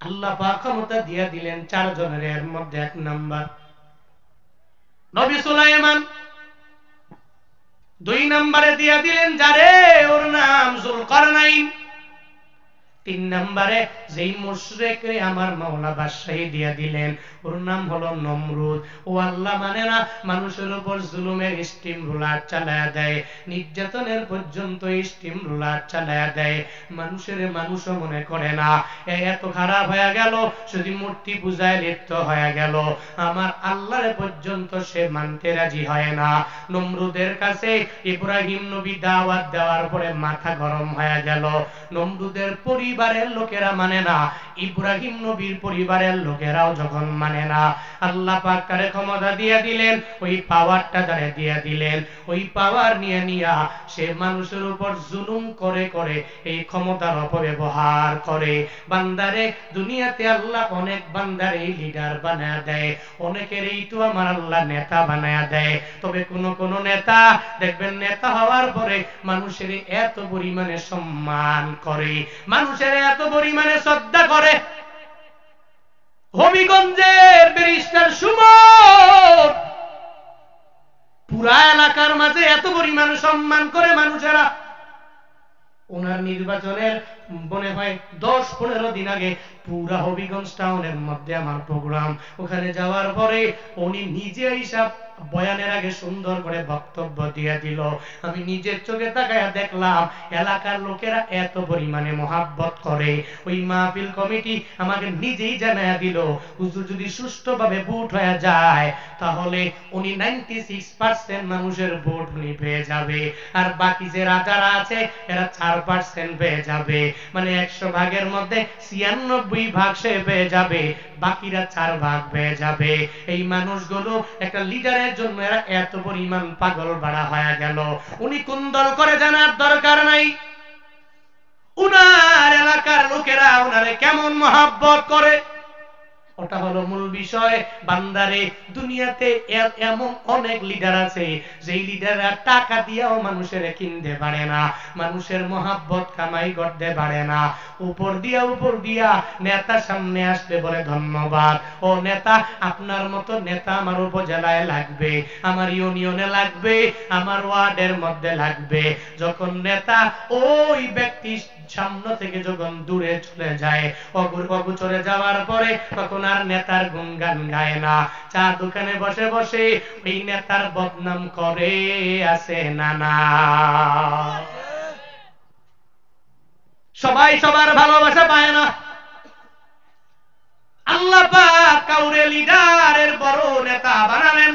আল্লাহ ক্ষমতা দিয়া দিলেন চারজনের এর মধ্যে এক নাম্বার। নবী সুলাইমান দুই নাম্বারে দিয়া দিলেন, যারে ওর নাম জুলকারনাইন। তিন নাম্বারে, যেই মুশরেকে আমার মাওলা বাদশাহী দিয়া দিলেন ওর নাম হলো নমরুদ। ও আল্লাহ মানে না, মানুষের উপর জুলুমের স্টিম রুলার চালায়া দেয়। নির্যাতনের পর্যন্ত স্টিম রুলার চালায়া দেয়। মানুষের মানুষও মনে করে না এত খারাপ হয়ে গেল, যদি মূর্তি পূজায় লিপ্ত হয়ে গেল, আমার আল্লাহর পর্যন্ত সে মানতে রাজি হয় না। নমরুদের কাছে ইব্রাহিম নবী দাওয়াত দেওয়ার পরে মাথা গরম হয়ে গেল। নমরুদের পরিবারের লোকেরা মানে না, ইব্রাহিম নবীর পরিবারের লোকেরাও যখন মানে না। আল্লাহ পাক ক্ষমতা দিয়ে দিলেন, ওই পাওয়ারটা তারে দিয়ে দিলেন। ওই পাওয়ার নিয়ে নিয়া সে মানুষের উপর জুলুম করে করে এই ক্ষমতার অপব্যবহার করে। বান্দারে, দুনিয়াতে আল্লাহ অনেক বান্দার এই লিডার বানায় দেয়। অনেকের এই তো আমার আল্লাহ নেতা বানায় দেয়। তবে কোন কোন নেতা, দেখবেন নেতা হওয়ার পরে মানুষের এত পরিমাণে সম্মান করে, মানুষের এত পরিমাণে শ্রদ্ধা করে। ব্যারিস্টার সুমন। পুরা এলাকার মাঝে এত পরিমাণ সম্মান করে মানুষেরা। ওনার নির্বাচনের, মনে হয়, দশ পনেরো দিন আগে পুরা হবিগঞ্জ টাউনের মধ্যে আমার প্রোগ্রাম ওখানে যাওয়ার পরে উনি নিজে হিসাব বয়ানের আগে সুন্দর করে বক্তব্য দিয়ে দিল। আমি নিজের চোখে তাকায় দেখলাম, এলাকার লোকেরা এত পরিমাণে মহাব্বত করে। ওই মাহফিল কমিটি আমাকে নিজেই জানায়া দিল, হুজুর যদি সুষ্ঠুভাবে ভোট হয়ে যায়, তাহলে উনি নাইনটি সিক্স পার্সেন্ট মানুষের ভোট উনি পেয়ে যাবে। আর বাকি যে রাজারা আছে, এরা চার পার্সেন্ট পেয়ে যাবে। মানে একশো ভাগের মধ্যে ছিয়ানব্বই ভাগ সে পেয়ে যাবে, বাকিরা চার ভাগ পেয়ে যাবে। এই মানুষগুলো একটা লিডারের জন্য এরা এত পরিমাণ পাগল বাড়া হয়ে গেল। উনি কোন দল করে জানার দরকার নাই। উনার এলাকার লোকেরা উনারে কেমন মহাব্বত করে? ওটা হলো মূল বিষয়। বান্দারে, দুনিয়াতে এমন অনেক লিডার আছে, যেই লিডাররা টাকা দিয়াও মানুষের কিনতে পারে না, মানুষের মহাব্বত কামাই করতে পারে না। উপর দিয়া উপর দিয়া নেতা সামনে আসবে বলে ধন্যবাদ। ও নেতা, আপনার মতো নেতা আমার উপজেলায় লাগবে, আমার ইউনিয়নে লাগবে, আমার ওয়ার্ডের মধ্যে লাগবে। যখন নেতা ওই ব্যক্তি সামনে থেকে যখন দূরে চলে যায় অগুর বাবু চলে যাওয়ার পরে তখন আর নেতার গুনগান গায় না। চা দোকানে বসে বসে ওই নেতার বদনাম করে, আছে নানা সবাই সবার ভালোবাসা পায় না। আল্লাহ কাউরে লিডারের বড় নেতা বানালেন।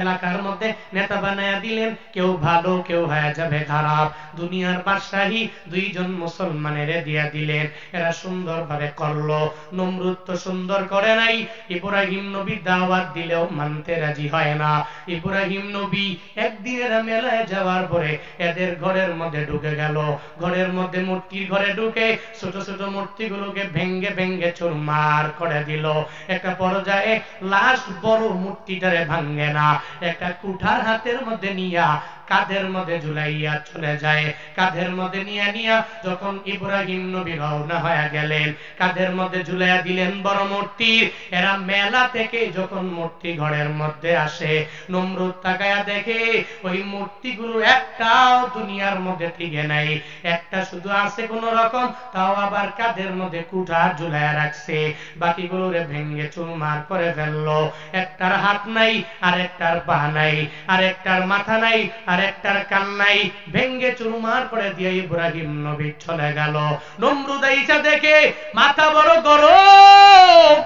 এলাকার মধ্যে নেতা বানায়া দিলেন। কেউ ভালো, কেউ হয়ে যাবে খারাপ। দুনিয়ার বাদশাহী দুইজন মুসলমানের দিয়া দিলেন। এরা সুন্দর ভাবে করল। নমরুদ তো সুন্দর করে নাই। ইব্রাহিম নবী দাওয়াত দিলেও মানতে রাজি হয় না। ইব্রাহিম নবী একদিনের মেলায় যাওয়ার পরে এদের ঘরের মধ্যে ঢুকে গেল। ঘরের মধ্যে মূর্তির ঘরে ঢুকে ছোট ছোট মূর্তিগুলোকে ভেঙ্গে ভেঙ্গে চুরমার করে দিল। একটা পর্যায়ে লাশ বড় মূর্তিটারে ভাঙ্গে না। একটা কুঠার হাতের মধ্যে নিয়া কাঁধের মধ্যে ঝুলাইয়া চলে যায়? কাঁধের মধ্যে নিয়ে নিয়া যখন ইব্রাহিম নবী রওনা হয়ে গেলেন কাঁধের মধ্যে ঝুলাইয়া দিলেন বড় মূর্তি? এরা মেলা থেকে যখন মূর্তি ঘরের মধ্যে আসে, নমরুদ তাকায়া দেখে, ওই মূর্তিগুলো একটাও দুনিয়ার মধ্যে টিকে নাই। একটা শুধু আছে কোন রকম, তাও আবার কাঁধের মধ্যে কুঠা ঝুলাইয়া রাখছে। বাকিগুলো রে ভেঙ্গে চুরমার করে ফেলল। একটার হাত নাই আর একটার পা নাই আর একটার মাথা নাই আর একটার কান্নাই ভেঙ্গে চুরমার করে দিয়ে ইব্রাহিম নবী চলে গেল। নমরুদ আইসা দেখে মাথা বড় গরম।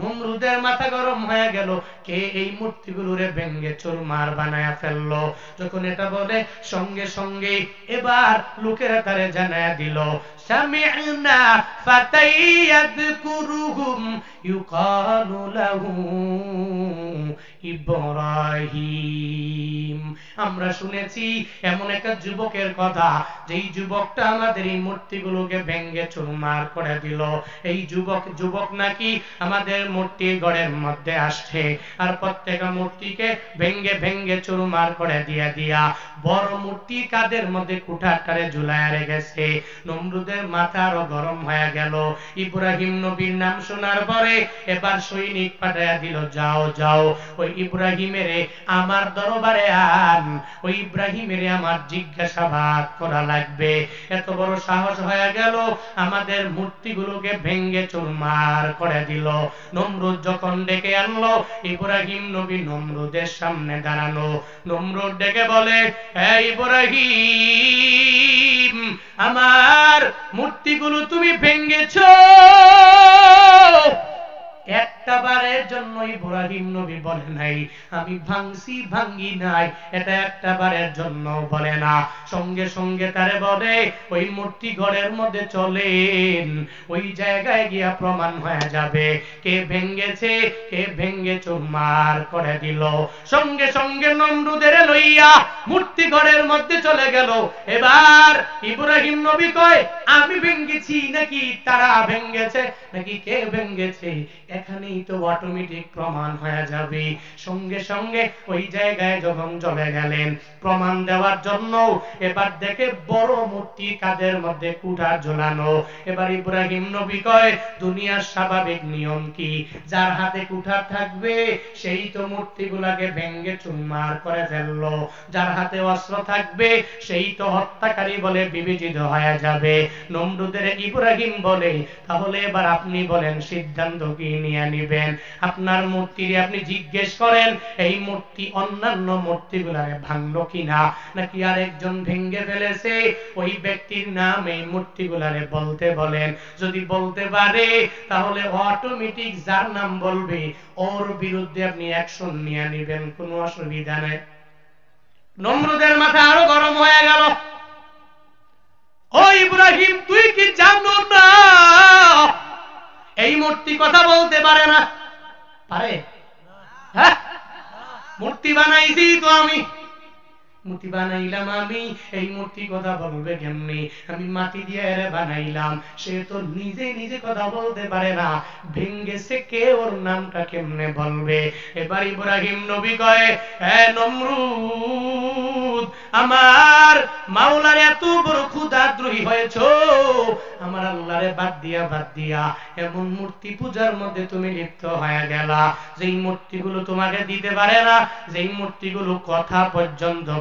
নমরুদের মাথা গরম হয়ে গেল। কে এই মূর্তিগুলোরে ভেঙ্গে চুরমার বানায়া ফেলল? যখন এটা বলে, সঙ্গে সঙ্গে এবার লোকেরা তারে জানায়া দিল সামি'না ফাতাইয়াদকুরুহুম ইউকালু লাহু ইব্রাহিম। আমরা শুনেছি, এমন একটা যুবকের কথা। যেই যুবকটা আমাদের এই মূর্তিগুলোকে ভেঙ্গে চুরমার করে দিল। এই যুবক যুবক নাকি আমাদের মূর্তি গড়ের মধ্যে আসছে আর প্রত্যেক মূর্তিকে ভেঙ্গে ভেঙ্গে চুরমার করে দিয়া দিয়া বড় মূর্তি কাদের মধ্যে কুঠাটারে ঝুলায় রেখেছে? নমরুদের মাথা আরও গরম হয়ে গেল। ইব্রাহিম নবীর নাম শোনার পরে এবার সৈনিক পাঠাইয়া দিল, যাও যাও। ওই ইব্রাহিমের, আমার দরবারে আন ওই ইব্রাহিমের আমার জিজ্ঞাসাবাদ করা লাগবে। এত বড় সাহস হয়ে গেল, আমাদের মূর্তিগুলোকে ভেঙ্গে চুরমার করে দিল। নমরুদ যখন ডেকে আনলো, ইব্রাহিম নবী নমরুদের সামনে দাঁড়ানো নমরুদ ডেকে বলে হ্যাঁ ইব্রাহিম, আমার মূর্তিগুলো তুমি ভেঙ্গেছ একটা বারের জন্য ইব্রাহিম নবী বলে নাই। আমি ভাঙছি ভাঙ্গি নাই, এটা একটা বারের জন্য বলে না। সঙ্গে সঙ্গে তারে বলে, ওই মূর্তি ঘরের মধ্যে চলেন, ওই জায়গায় গিয়া প্রমাণ হয়ে যাবে। কে ভেঙ্গেছে কে ভেঙ্গে চুরমার করে দিল। সঙ্গে সঙ্গে নমরুদের লইয়া মূর্তি ঘরের মধ্যে চলে গেল। এবার ইব্রাহিম নবী কয়, আমি ভেঙ্গেছি নাকি? তারা ভেঙ্গেছে নাকি কে ভেঙ্গেছে? এখানেই তো অটোমেটিক প্রমাণ হয়ে যাবে। সঙ্গে সঙ্গে ওই জায়গায় যখন চলে গেলেন, প্রমাণ দেওয়ার জন্য এবার দেখে বড় মূর্তি কাদের মধ্যে কুঠার ঝোলানো। এবার ইব্রাহিম নবী কয়, দুনিয়ার স্বাভাবিক নিয়ম কি? যার হাতে কুঠার থাকবে, সেই তো মূর্তিগুলাকে ভেঙ্গে চুরমার করে ফেলল। যার হাতে অস্ত্র থাকবে, সেই তো হত্যাকারী বলে বিবেচিত হয়ে যাবে। নমরুদের ইব্রাহিম বলে, তাহলে এবার আপনি বলেন, সিদ্ধান্ত কি নিয়ে নিবেন? আপনার মূর্তির আপনি জিজ্ঞেস করেন, এই মূর্তি অন্যান্য মূর্তিগুলারে ভাঙলো কিনা? নাকি আরেকজন ভেঙ্গে ফেলেছে? ওই ব্যক্তির নাম এই মূর্তিগুলারে বলতে বলেন। যদি বলতে পারে, তাহলে অটোমেটিক যার নাম বলবে, ওর বিরুদ্ধে আপনি অ্যাকশন নিয়ে নিবেন, কোনো অসুবিধা নেই। নম্রদের মাথা আরও গরম হয়ে গেল। ও ইব্রাহিম, তুই কি জানো না? মূর্তি কথা বলতে পারে না। পারে? হ্যাঁ? মূর্তি বানাইছি তো আমি। মূর্তি বানাইলাম আমি। এই মূর্তি কথা বলবে কেমনি? আমি মাটি দিয়ে বানাইলাম। সে তো নিজে নিজে কথা বলতে পারে না। ভেঙ্গেছে কে ওর নামটা কেমনে বলবে? এবার ইব্রাহিম নবী কয়ে হ্যাঁ নমরুদ, আমার মাওলার এত বড় ক্ষুদাদ্রোহী হয়েছ। আমার আল্লাহরে বাদ দিয়া বাদ দিয়া। এমন মূর্তি পূজার মধ্যে তুমি লিপ্ত হয়ে গেলা। যেই মূর্তিগুলো তোমাকে দিতে পারে না, যেই মূর্তিগুলো কথা পর্যন্ত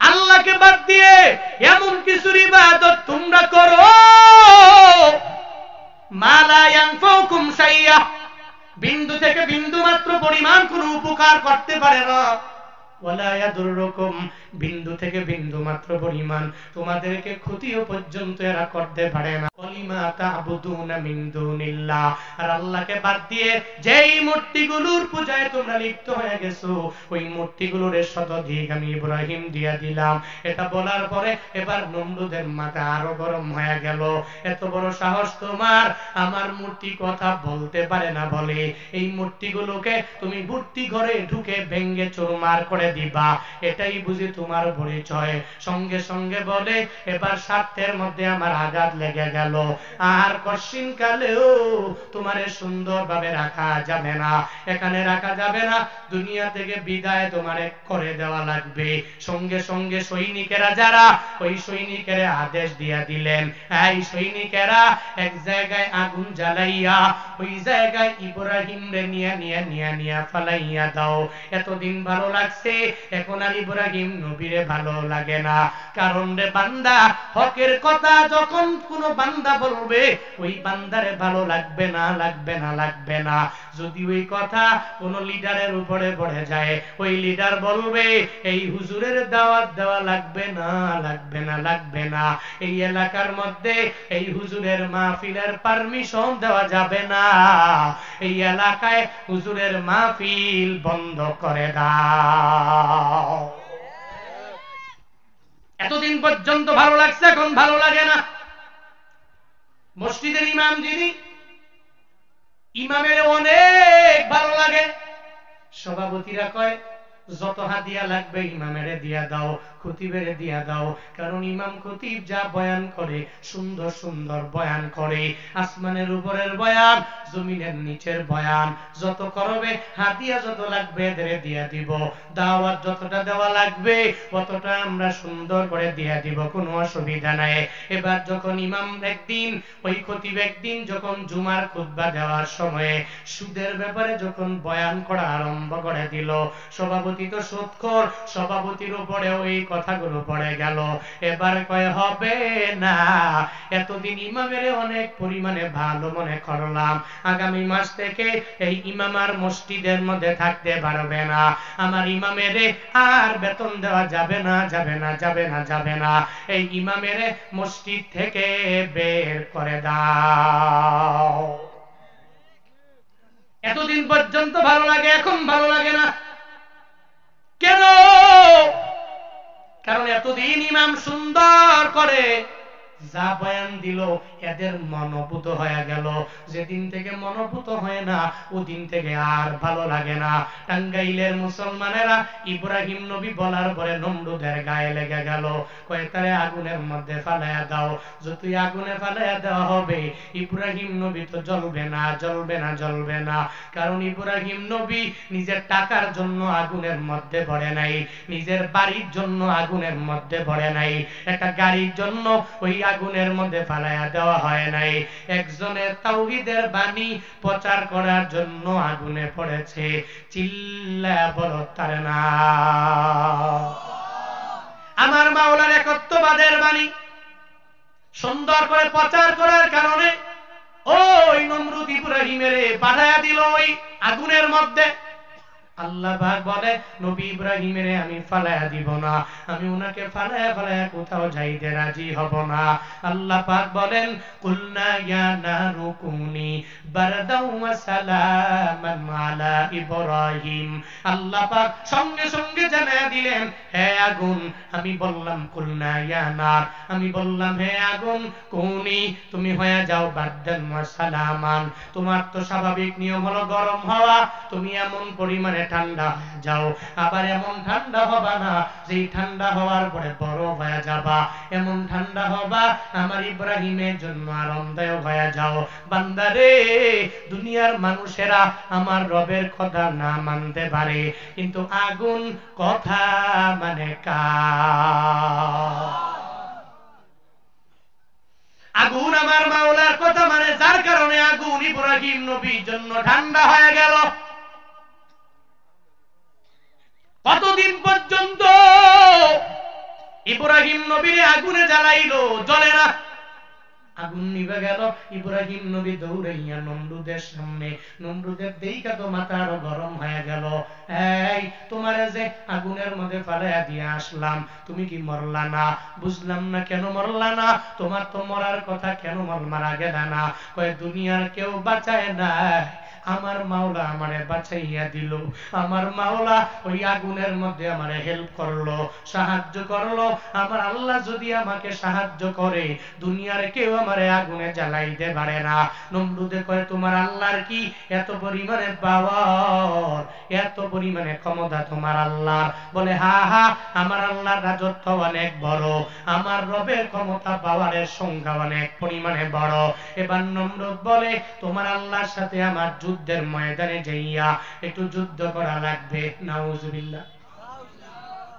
আল্লাহকে বাদ দিয়ে এমন কিছুর ইবাদত তোমরা করো। বিন্দু থেকে বিন্দু মাত্র পরিমাণ কোন উপকার করতে পারে না। বিন্দু থেকে বিন্দু মাত্র পরিমাণ। তোমাদেরকে ক্ষতিও পর্যন্ত এরা করতে পারে না। এটা বলার পরে এবার মাথা আরও গরম হয়ে গেল। এত বড় সাহস তোমার, আমার মূর্তি কথা বলতে পারে না বলে। এই মূর্তিগুলোকে তুমি মূর্তি ঘরে ঢুকে ভেঙ্গে চোরমার করে দিবা। এটাই বুঝি তোমার পরিচয়। সঙ্গে সঙ্গে বলে, এবার স্বার্থের মধ্যে আমার আঘাত লেগে গেল। আর কশিন কালেও তোমার সুন্দরভাবে রাখা যাবে না। এখানে রাখা যাবে না, দুনিয়া থেকে বিদায় তোমার করে দেওয়া লাগবে। সঙ্গে সঙ্গে সৈনিকেরা যারা ওই সৈনিকেরা আদেশ দিয়া দিলেন, এই সৈনিকেরা, এক জায়গায় আগুন জ্বালাইয়া, ওই জায়গায় ইব্রাহিম রে নিয়ে নিয়ে নিয়ে নিয়ে ফালাইয়া দাও। এতদিন ভালো লাগছে এখন আর ইব্রাহিম নবীরে ভালো লাগে না। কারণ রে বান্দা, হকের কথা যখন কোন বান্দা বলবে, ওই বান্দারে ভালো লাগবে না লাগবে না লাগবে না। যদি ওই কথা কোন লিডারের উপরে পড়ে যায়, ওই লিডার বলবে, এই হুজুরের দাওয়াত দেওয়া লাগবে না লাগবে না লাগবে না। এই এলাকার মধ্যে এই হুজুরের মাহফিলের পারমিশন দেওয়া যাবে না। এই এলাকায় হুজুরের মাহফিল বন্ধ করে দাও। এতদিন পর্যন্ত ভালো লাগছে, এখন ভালো লাগে না। মসজিদের ইমাম যিনি ইমামের অনেক ভালো লাগে। সভাপতিরা কয় যত হাদিয়া লাগবে, ইমামেরে দিয়া দাও, খতিবেরে দিয়া দাও। কারণ ইমাম খতিব যা বয়ান করে, সুন্দর সুন্দর বয়ান করে। আসমানের উপরের বয়ান, জমিনের নিচের বয়ান। যত করবে, হাতিয়া যত লাগবে, এদের দিয়া দিব। দাওয়াত যতটা দেওয়া লাগবে ততটা আমরা সুন্দর করে দিয়া দিব, কোনো অসুবিধা নাই। এবার যখন ইমাম একদিন, ওই খতিব একদিন যখন জুমার খুতবা দেওয়ার সময়ে, সুদের ব্যাপারে যখন বয়ান করা আরম্ভ করে দিল, সভাপতি তো সুৎখর সভাপতির উপরে ওই কথাগুলো পড়ে গেল। এবার কয়, হবে না। এতদিন ইমামের অনেক পরিমাণে ভালো মনে করলাম। আগামী মাস থেকে এই ইমামার মসজিদের মধ্যে থাকতে পারবে না। আমার ইমামের আর বেতন দেওয়া যাবে না যাবে না যাবে না যাবে না। এই ইমামের মসজিদ থেকে বের করে দাও। এতদিন পর্যন্ত ভালো লাগে, এখন ভালো লাগে না। কেন? কারণ এতদিন ইমাম সুন্দর করে যা বয়ান দিল, এদের মনোভূত হয়ে গেল। যেদিন থেকে মনোভূত হয় না, ওদিন থেকে আর ভালো লাগে না। টাঙ্গাইলের মুসলমানেরা ইব্রাহিম নবী বলার পরে নমরুদের গায়ে লেগে গেল। কয়েকটারে আগুনের মধ্যে ফালাইয়া দাও। যতই আগুনে ফালাইয়া দেওয়া হবে, ইব্রাহিম নবী তো জ্বলবে না জ্বলবে না জ্বলবে না। কারণ ইব্রাহিম নবী নিজের টাকার জন্য আগুনের মধ্যে পড়ে নাই, নিজের বাড়ির জন্য আগুনের মধ্যে পড়ে নাই। একটা গাড়ির জন্য ওই আগুনের মধ্যে ফালাইয়া দেওয়া হয় নাই। একজনের তাওহিদের বাণী প্রচার করার জন্য আগুনে পড়েছে। চিল্লা বড় তার না আমার মাওলার একত্ববাদের বাণী সুন্দর করে প্রচার করার কারণে ওই নমরুদ ইব্রাহিমের বাধায়া দিল ওই আগুনের মধ্যে। আল্লাহ পাক বলে, নবী ইব্রাহিমের আমি ফালায়া দিব না। আমি উনাকে ফালায়া ফালায়া কোথাও যাইতে রাজি হব না। আল্লাহ পাক বলেন, কুলনা ইয়া নারু কুনি বারদাও ওয়া সালামান আলা ইব্রাহিম। আল্লাহ পাক সঙ্গে সঙ্গে জানায়া দিলেন, হে আগুন। আমি বললাম, কুলনা ইয়া নার। আমি বললাম, হে আগুন কুনি, তুমি হয়ে যাও বারদান ওয়া সালামান। তোমার তো স্বাভাবিক নিয়ম হলো গরম হওয়া। তুমি এমন পরিমাণে ঠান্ডা, যাও। আবার এমন ঠান্ডা হবা না, যেই ঠান্ডা হওয়ার পরে বরফ হয়ে যাবা। এমন ঠান্ডা হবা, আমার ইব্রাহিমের জন্য আরামদায়ক হয়ে যাও। বান্দারে, দুনিয়ার মানুষেরা আমার রবের কথা না মানতে পারে, কিন্তু আগুন কথা মানে কা আগুন আমার মাওলার কথা মানে যার কারণে আগুন ইব্রাহিম নবীর জন্য ঠান্ডা হয়ে গেল। কতদিন পর্যন্ত? ইব্রাহিম নবীরে আগুনে জ্বালাইলো জ্বলে না। আগুন নিভে গেল। ইব্রাহিম নবী দৌড়াইয়া নমরুদের সামনে। নমরুদের দেইকা তো মাথা আরও গরম হয়ে গেল। এই, তোমার যে আগুনের মধ্যে ফালাইয়া দিয়ে আসলাম, তুমি কি মরলা না? বুঝলাম না, কেন মরলা না? তোমার তো মরার কথা, কেন মর মারা গেল না কয়ে, দুনিয়ার কেউ বাঁচায় না আমার মাওলা আমারে বাঁচাইয়া দিল। আমার মাওলা ওই আগুনের মধ্যে আমারে হেল্প করল, সাহায্য করল। আমার আল্লাহ যদি আমাকে সাহায্য করে, দুনিয়ার কেউ আমারে আগুনে জ্বালাইতে পারে না। নমরুদে কয়, তোমার আল্লাহর কি এত পরিমাণে পাওয়ার? এত পরিমাণে ক্ষমতা তোমার আল্লাহর? বলে, হা হা, আমার আল্লাহর রাজত্ব অনেক বড়। আমার রবের ক্ষমতা পাওয়ারের সংখ্যা অনেক পরিমাণে বড়। এবার নমরুদ বলে, তোমার আল্লাহর সাথে আমার যুদ্ধের ময়দানে যাইয়া একটু যুদ্ধ করা লাগবে। নাউজুবিল্লাহ।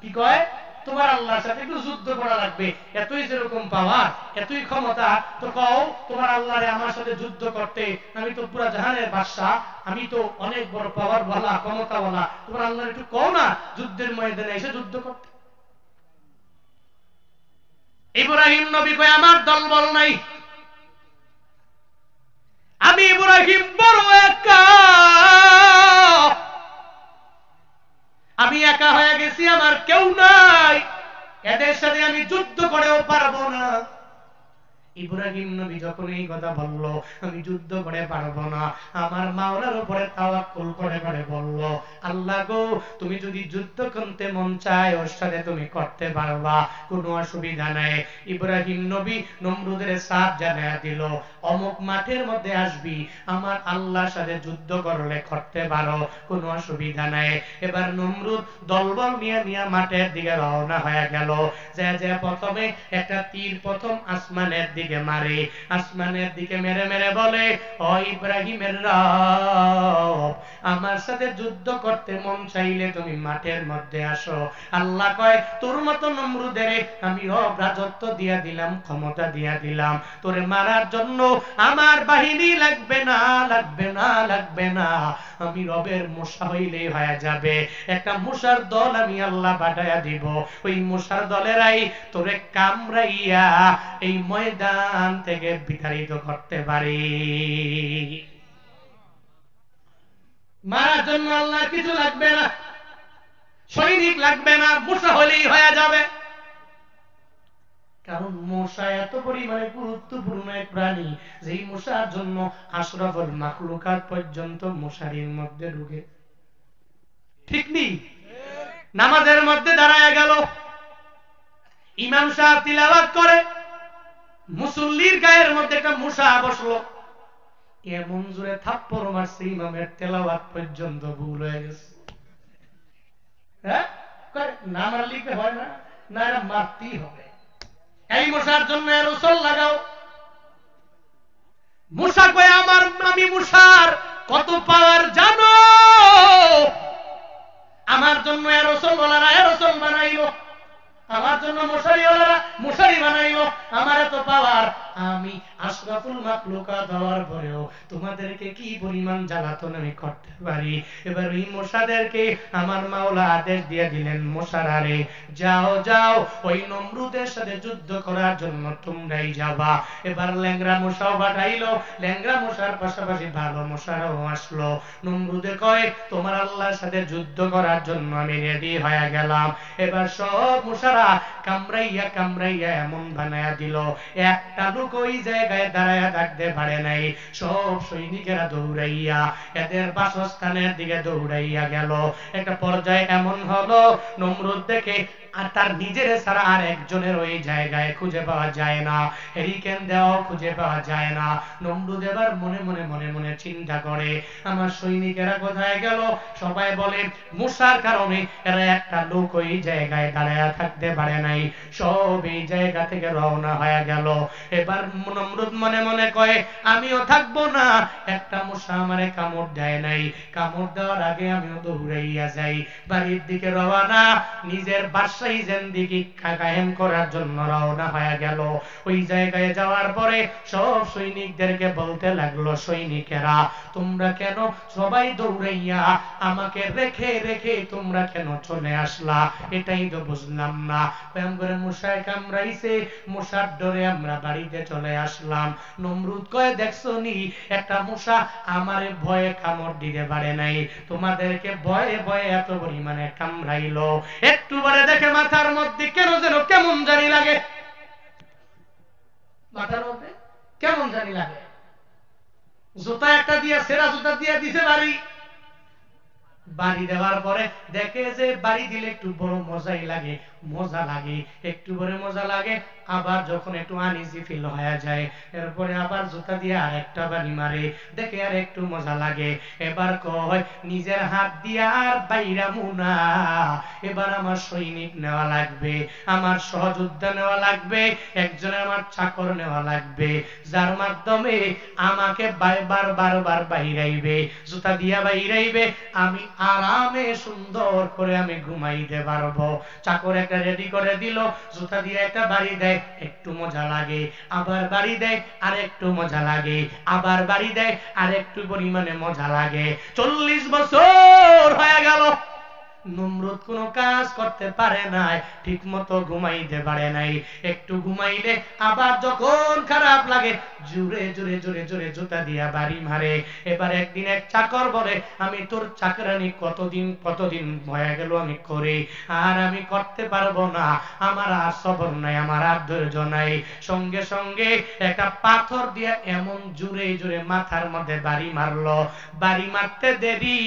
কি কয়? তোমার আল্লাহর সাথে একটু যুদ্ধ করা লাগবে। এতই যেরকম পাওয়ার, এতই ক্ষমতা, তো কও, তোমার আল্লাহরে আমার সাথে যুদ্ধ করতে আমি তো পুরা জাহানের বাদশাহ, আমি তো অনেক বড় পাওয়ার বলা ক্ষমতা বলা তোমার আল্লাহ একটু কও না, যুদ্ধের ময়দানে এসে যুদ্ধ করতে। ইব্রাহিম নবী কয়, আমার দল বল নাই। আমি ইব্রাহিম বড় একা। একা হয়ে গেছি আমার কেউ নাই। এদের সাথে আমি যুদ্ধ করেও পারব না। ইব্রাহিম নবী যখন এই কথা বলল, আমি যুদ্ধ করে পারব না। আমার মাওলার উপরে তাওয়াক্কুল করে করে বলল, আল্লাহ গো, তুমি যদি যুদ্ধ করতে মন চায়, ওর সাথে তুমি করতে পারবা। কোনো অসুবিধা নাই। ইব্রাহিম নবী নমরুদের সাথ জানায়া দিল, অমুক মাঠের মধ্যে আসবি। আমার আল্লাহর সাথে যুদ্ধ করলে করতে পারো। কোনো অসুবিধা নাই। এবার নমরুদ দলবল নিয়ে নিয়ে মাঠের দিকে রওনা হয়ে গেল। যে যে প্রথমে একটা তীর প্রথম আসমানের দিকে দিকে মারে, আসমানের দিকে মেরে মেরে বলে, ও ইব্রাহিমের রব, আমার সাথে যুদ্ধ করতে মন চাইলে তুমি মাঠের মধ্যে আসো। আল্লাহ কয়, তোর মতো নমরুদের আমি রাজত্ব দিয়া দিলাম, ক্ষমতা দিয়া দিলাম। তোরে মারার জন্য আমার বাহিনী লাগবে না লাগবে না লাগবে না। আমি রবের মশা হইলেই হয়ে যাবে। একটা মশার দল আমি আল্লাহ পাঠাইয়া দিব। ওই মশার দলেরাই তোরে কামড়াইয়া এই ময়দান থেকে বিতাড়িত করতে পারি। মারার জন্য আল্লাহ কিছু লাগবে না। সৈনিক লাগবে না মশা হলেই হয়ে যাবে। কারণ মশা এত পরিমাণে গুরুত্বপূর্ণ এক প্রাণী, যেই মশার জন্য আশরাফুল মাকলুকাত পর্যন্ত মশারির মধ্যে ঢুকে। ঠিক নেই নামাজের মধ্যে দাঁড়ায় গেল। ইমাম সাহেব তিলাবাত করে। মুসল্লির গায়ের মধ্যে একটা মশা বসল। এমন জোরে থাপ্পড় মারছে, ইমামের তেলাওয়াত পর্যন্ত ভুল হয়ে গেছে। হ্যাঁ? এরা এই জন্য লাগাও। আমার আমি কত জানো? আমার জন্য এরসল বানাইল। আমার জন্য মশারি ওলারা মশারি বানাইল আমার এত পাওয়ার। আমি আশরাফুল মাকলুকা দেওয়ার পরেও তোমাদেরকে কি পরিমাণ জ্বালাতন আমি করতে পারি? এবার ওই মশাদেরকে আমার মাওলা আদেশ দিয়ে দিলেন মশারারে যাও যাও, ওই নমরুদের সাথে যুদ্ধ করার জন্য তোমরাই যাবা। এবার ল্যাংরা মশাও পাঠাইলো ল্যাংরা মশার পাশাপাশি ভালো মশারাও আসলো। নমরুদে কয়, তোমার আল্লাহর সাথে যুদ্ধ করার জন্য আমি রেডি হয়ে গেলাম। এবার সব মশারা কামড়াইয়া কামড়াইয়া এমন বানায়া দিল। একটা লোক জায়গায় দাঁড়াইয়া থাকতে পারে নাই। সব সৈনিকেরা দৌড়াইয়া এদের বাসস্থানের দিকে দৌড়াইয়া গেল। একটা পর্যায়ে এমন হলো, নমরুদ দেখে আর তার নিজের ছাড়া আর একজনের ওই জায়গায় খুঁজে পাওয়া যায় না। হেরিকেন দেওয়াও খুঁজে পাওয়া যায় না। নমরুদ এবার মনে মনে মনে মনে চিন্তা করে, আমার সৈনিকেরা কোথায় গেল? সবাই বলে মশার কারণে এরা একটা লোক ওই জায়গায় দাঁড়ায় থাকতে পারে নাই। সব এই জায়গা থেকে রওনা হয়ে গেল। এবার নমরুদ মনে মনে কয়ে, আমিও থাকব না। একটা মশা আমারে কামড় দেয় নাই। কামড় দেওয়ার আগে আমিও দৌড়াইয়া যাই। বাড়ির দিকে রওনা, নিজের বাসাই জেন্দিগি কায়েম করার জন্য রওনা হয়ে গেল। ওই জায়গায় যাওয়ার পরে সব সৈনিকদেরকে বলতে লাগল, সৈনিকেরা, তোমরা কেন সবাই দৌড়াইয়া আমাকে রেখে রেখে তোমরা কেন চলে আসলা? এটাই তো বুঝলাম না। করে মশায় কামড়াইছে। মশার ডরে আমরা বাড়িতে চলে আসলাম। নমরুদ কয়ে, দেখছ নি, একটা মশা আমারে ভয়ে কামড় দিতে পারে নাই। তোমাদেরকে ভয়ে ভয়ে এত পরিমাণে কামড়াইলো। একটু পরে দেখে মাথার মধ্যে কেন যেন কেমন জানি লাগে। মাথার মধ্যে কেমন জানি লাগে। জুতা একটা দিয়া, সেরা জুতা দিয়া দিছে বাড়ি। বাড়ি দেওয়ার পরে দেখে যে বাড়ি দিলে একটু বড় মজাই লাগে। মজা লাগে, একটু পরে মজা লাগে, আবার যখন একটু আনিজি ফিল হয়ে যায়। এরপরে আবার জুতা দিয়ে আর একটা বাড়ি মারে, দেখে আর একটু মজা লাগে। এবার কয়, নিজের হাত দিয়ে আর বাইরা মুনা। এবার আমার সৈনিক নেওয়া লাগবে, আমার সহযোদ্ধা নেওয়া লাগবে একজনের আমার চাকর নেওয়া লাগবে। যার মাধ্যমে আমাকে বারবার বারবার বাইরাইবে, জুতা দিয়া বাইরাইবে, আমি আরামে সুন্দর করে আমি ঘুমাইতে পারব। চাকর একটা রেডি করে দিল। জুতা দিয়ে একটা বাড়ি দেয়, একটু মজা লাগে, আবার বাড়ি দেয় আর একটু মজা লাগে, আবার বাড়ি দেয় আর একটু পরিমাণে মজা লাগে। চল্লিশ বছর হয়ে গেল। নমরুদ কোনো কাজ করতে পারে নাই ঠিক মতো ঘুমাইতে পারে নাই। একটু ঘুমাইলে আবার যখন খারাপ লাগে জুড়ে জুড়ে জুড়ে জুড়ে জুতা দিয়া বাড়ি মারে। এবার একদিন এক চাকর বলে, আমি তোর চাকরানি কতদিন কতদিন হয়ে গেল আমি করি? আর আমি করতে পারব না। আমার আর সবর নাই, আমার আর ধৈর্য নাই। সঙ্গে সঙ্গে একটা পাথর দিয়ে এমন জুড়ে জুড়ে মাথার মধ্যে বাড়ি মারলো। বাড়ি মারতে দেরি,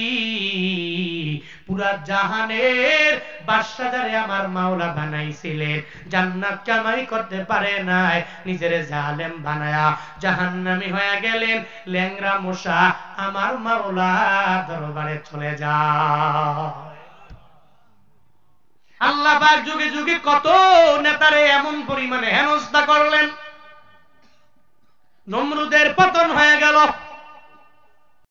পুরা জাহানের বাদশাদারে আমার মাওলা বানাইছিলেন। জান্নাত কামাই করতে পারে নাই, নিজের জালেম বানায়া জাহান্নামি হয়ে গেলেন। ল্যাংরা মশা আমার মাওলা দরবারে চলে যায়। আল্লাহ পাক যুগে যুগে কত নেতারে এমন পরিমাণে হেনস্থা করলেন। নমরুদের পতন হয়ে গেল।